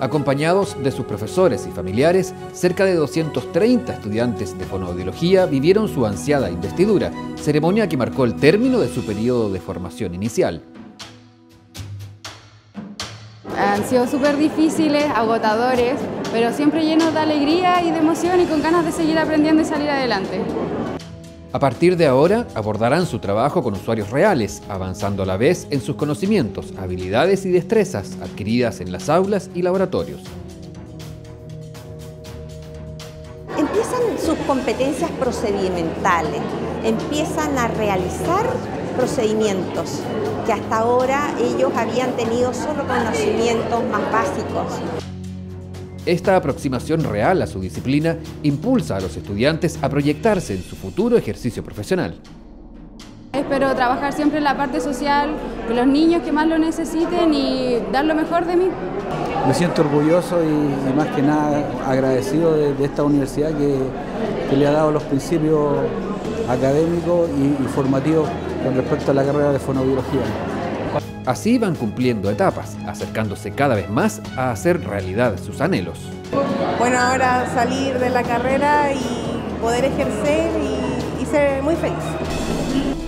Acompañados de sus profesores y familiares, cerca de 230 estudiantes de fonoaudiología vivieron su ansiada investidura, ceremonia que marcó el término de su periodo de formación inicial. Han sido súper difíciles, agotadores, pero siempre llenos de alegría y de emoción y con ganas de seguir aprendiendo y salir adelante. A partir de ahora abordarán su trabajo con usuarios reales, avanzando a la vez en sus conocimientos, habilidades y destrezas adquiridas en las aulas y laboratorios. Empiezan sus competencias procedimentales, empiezan a realizar procedimientos que hasta ahora ellos habían tenido solo conocimientos más básicos. Esta aproximación real a su disciplina impulsa a los estudiantes a proyectarse en su futuro ejercicio profesional. Espero trabajar siempre en la parte social con los niños que más lo necesiten y dar lo mejor de mí. Me siento orgulloso y, más que nada agradecido de, esta universidad que, le ha dado los principios académicos y, y formativos con respecto a la carrera de fonobiología. Así van cumpliendo etapas, acercándose cada vez más a hacer realidad sus anhelos. Bueno, ahora salir de la carrera y poder ejercer y, y ser muy feliz.